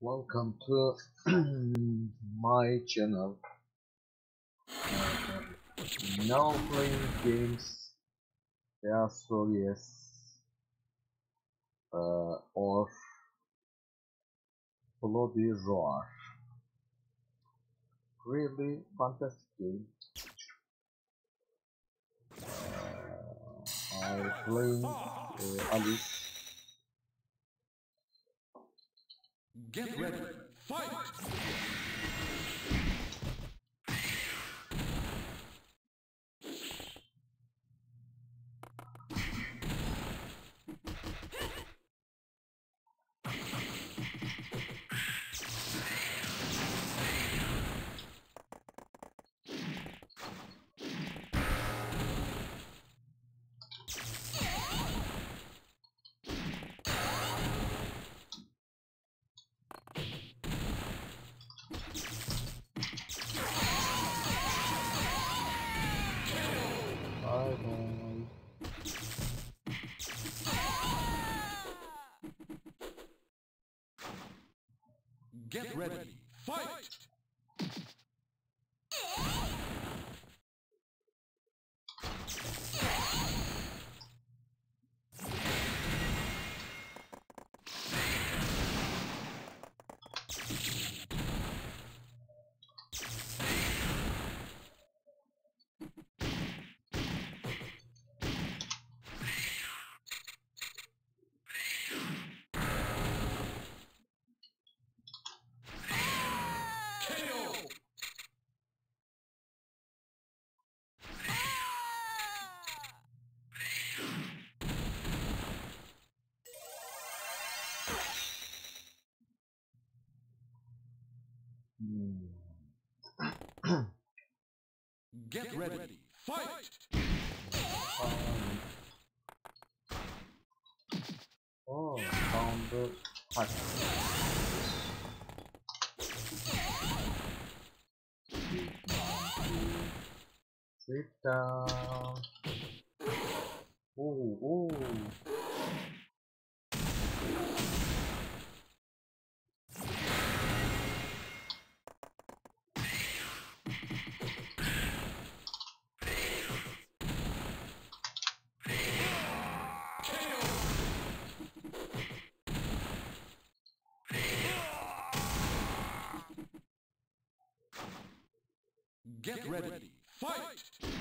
Welcome to my channel. Now playing games Beastorizer uh, or Bloody Roar. Really fantastic game. Uh, I playing uh, Alice. Get ready. Fight! Get ready. Fight! Get ready. Fight! Um, oh, found the hut. Sit down. Get ready. Fight!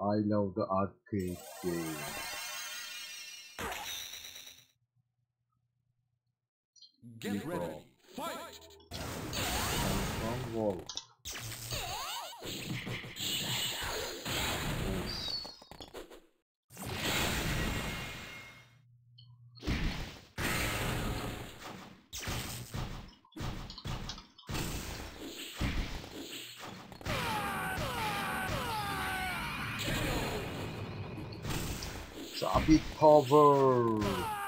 I love the arcade game. Get ready. Zabit power.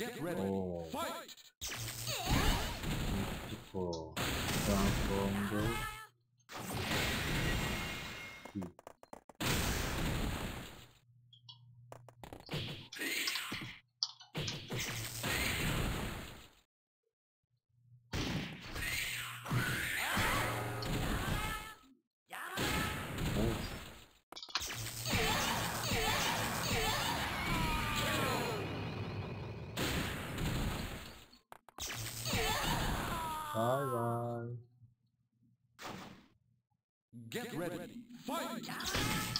Get ready. Oh. Fight! Beautiful. Bye bye. Get ready. Fight!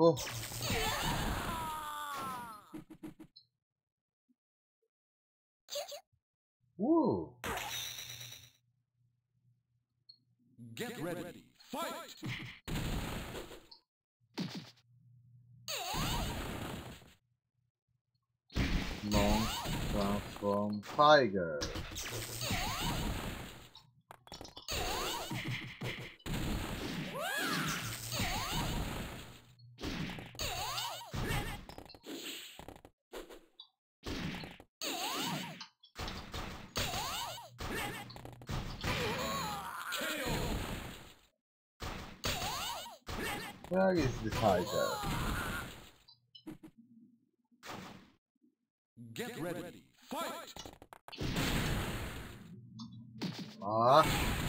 Oh. Woo. Get ready. Fight! Monk transform tiger. Where is tiger? Get ready. Fight! Ah.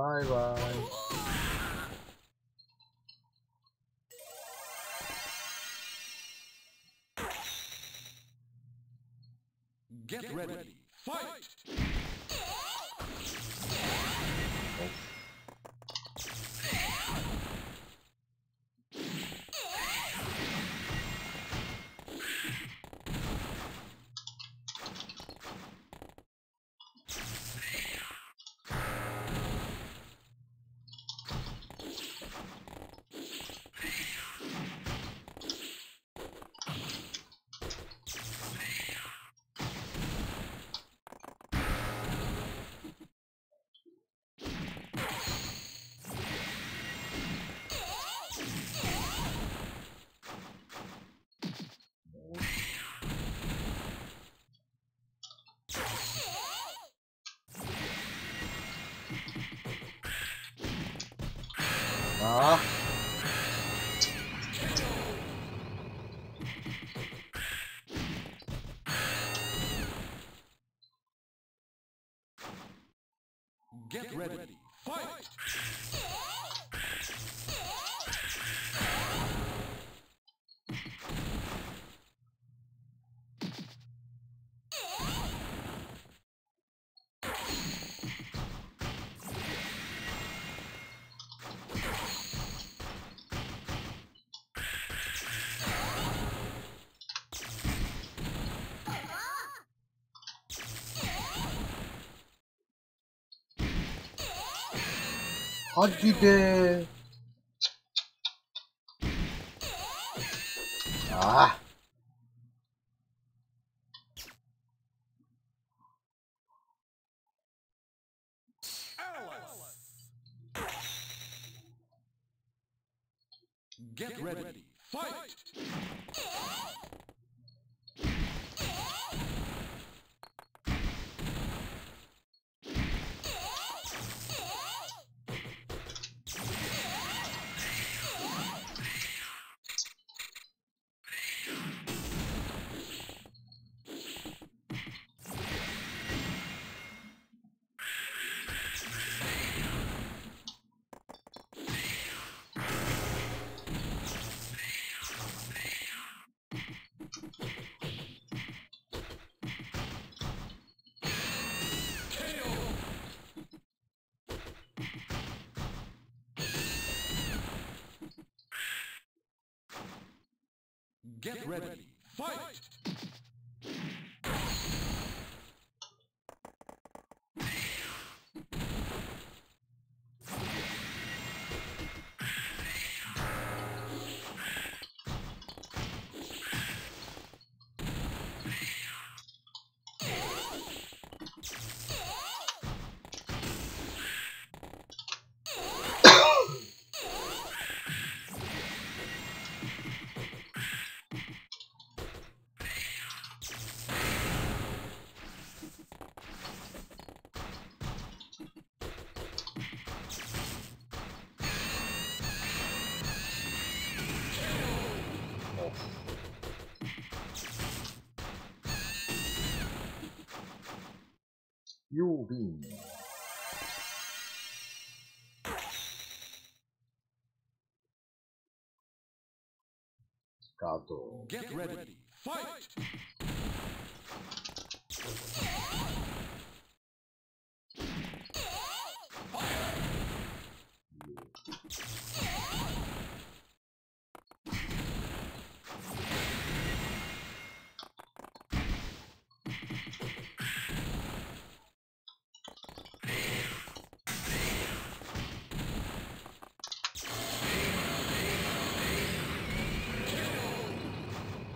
Bye bye. Get ready. Fight! Ah. Hadi be. Ah. Get ready. Fight! Get ready. Fight! 郵便。スタート。Get ready. Fight! よ。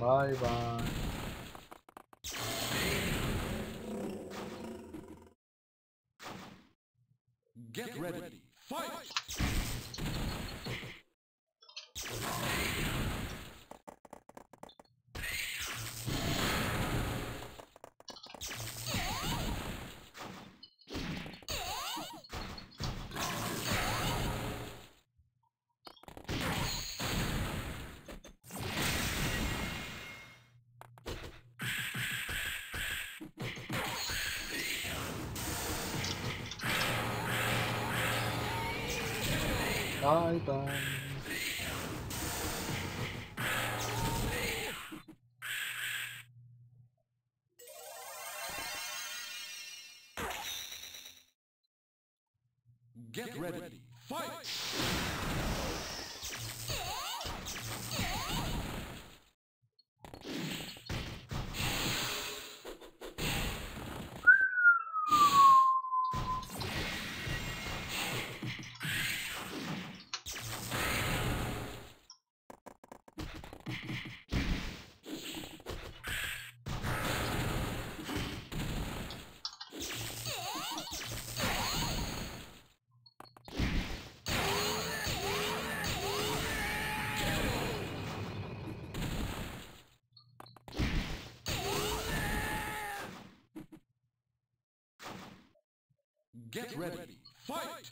Bye bye. Get ready. Fight! Bye, bye. Tá. Get ready. Fight!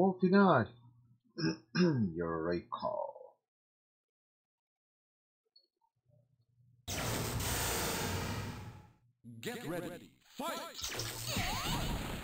오 final your recall Get ready. Fight!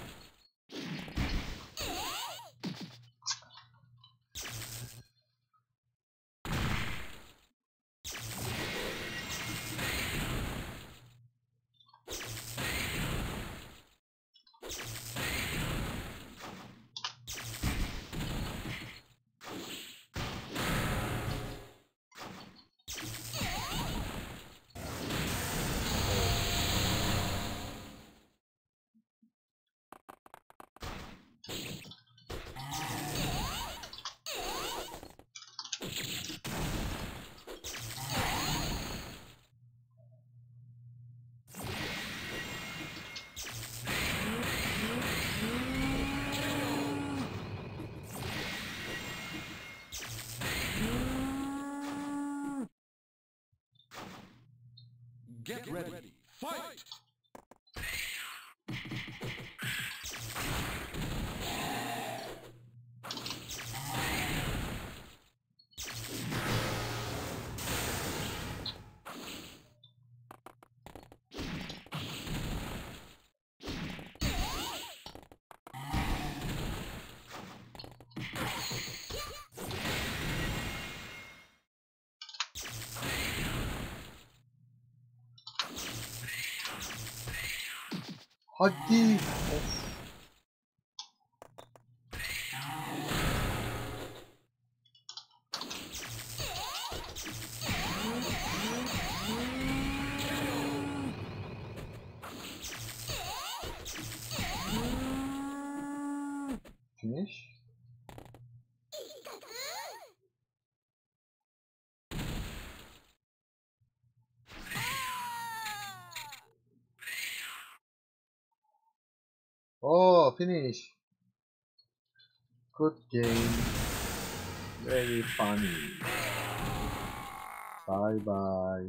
Get ready. Hadi. Finish. Good game. Very funny. Bye bye.